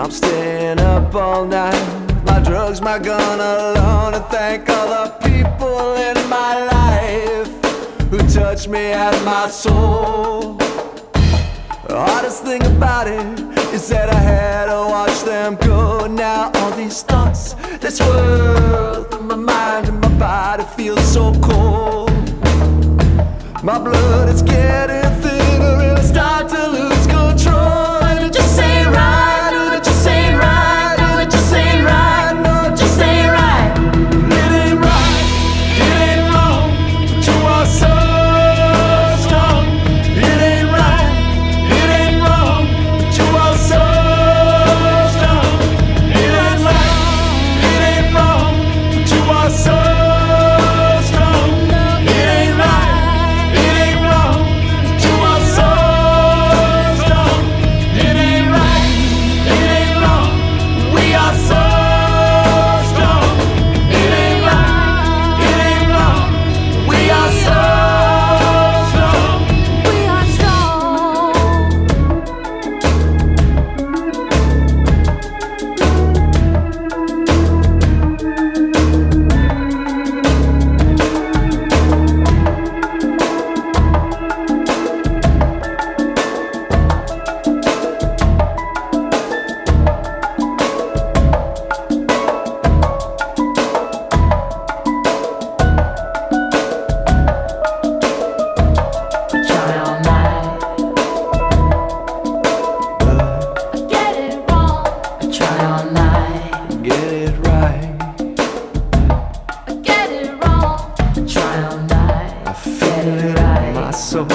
up all night. My drugs, my gun alone. And thank all the people in my life who touch me at my soul. The hardest thing about it is that I had to watch them go. Now all these thoughts, this world, my mind and my body feels so cold. My blood is getting I feel it in my soul.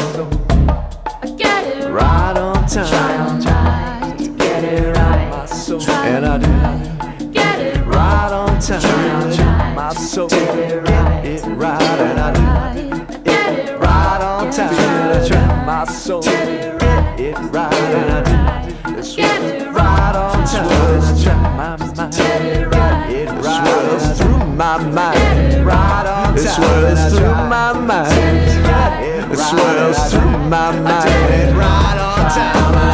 Get it. Right on time. Try time. all to get it right. My soul. And I do. Get it. Right on time. My soul. Get it right. I. Get it Right goes through my mind. I do it right on time.